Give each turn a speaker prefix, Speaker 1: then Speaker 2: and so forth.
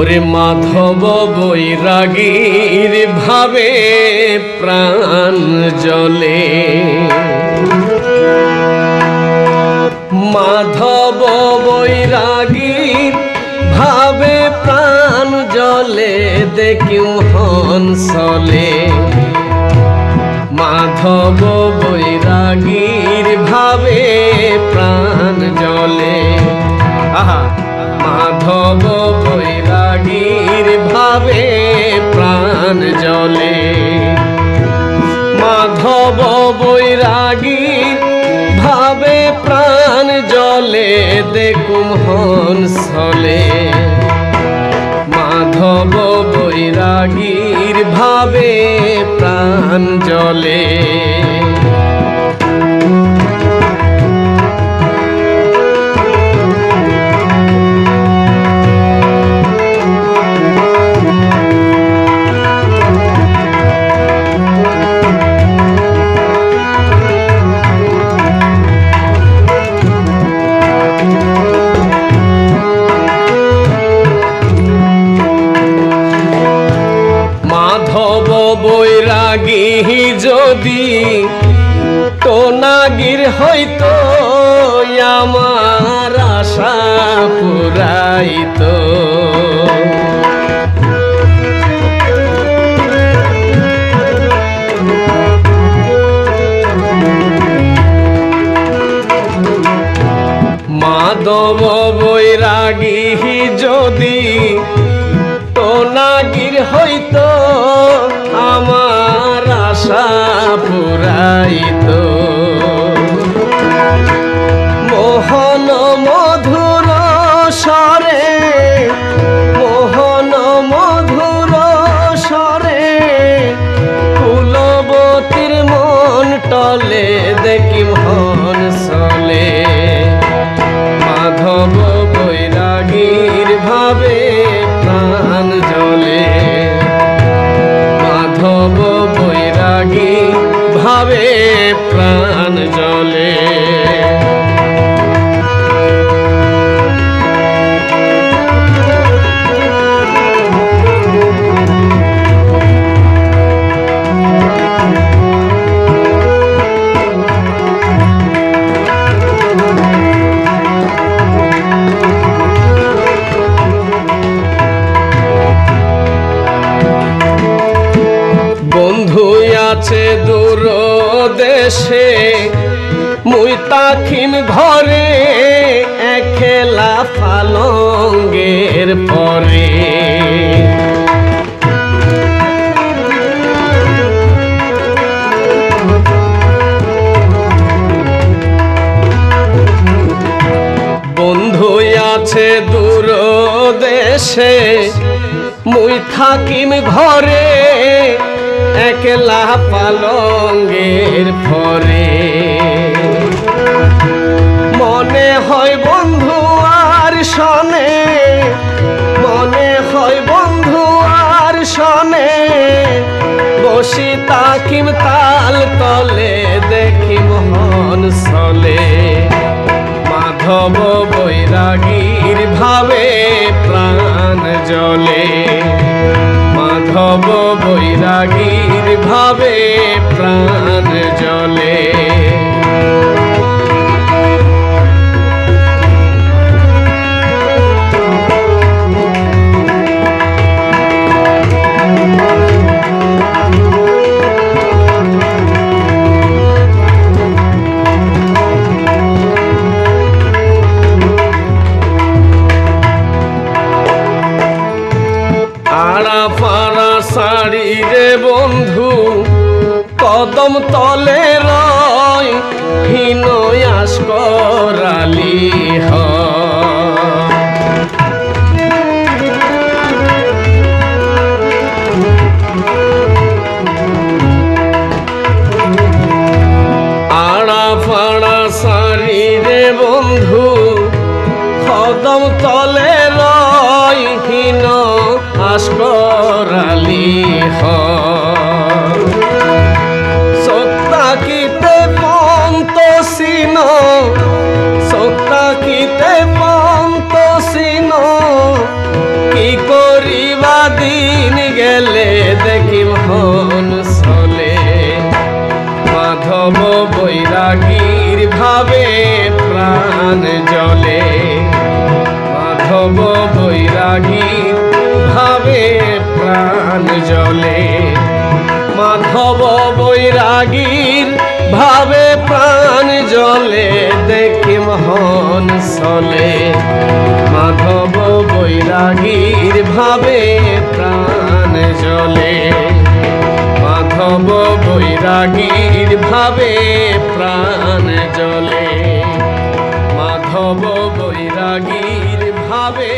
Speaker 1: ওরে মাধব বৈরাগীর ভাবে প্রাণ জলে। মাধব বৈরাগীর ভাবে প্রাণ জলে দেখিও হংসলে মাধব বৈরাগীর ভাবে প্রাণ জলে। জলে দেখুম হন সলে মাধব বৈরাগীর ভাবে প্রাণ জলে। যদি টোনাগির হইতো আমার আশা পুরাইতো। মাধব বৈরাগী যদি দেখি আছে দূর দেশে, মুই তাখিন ঘরে, একলা ফালঙ্গের পরে। বন্ধু আছে দূর দেশে, মুই থাকিম ঘরে একলা পালঙ্গের পরে মনে হয় বন্ধু আর শনে, মনে হয় বন্ধু আর শনে। বসি তাকিম তাল তলে, দেখি মোহন সলে। মাধব বৈরাগীর ভাবে প্রাণ জলে মাধব বৈরাগীর ভাবে প্রাণ জলে। শাড়ি রে বন্ধু কদম তলে রয় হিনয়াস করালি বৈরাগীর ভাবে প্রাণ জলে। মাধব বৈরাগীর ভাবে প্রাণ জলে। মাধব বৈরাগীর ভাবে প্রাণ জলে, দেখি মহন সলে। মাধব বৈরাগীর ভাবে প্রাণ জলে। মাধব বৈরাগীর ভাবে প্রাণ জলে মাধব বৈরাগীর ভাবে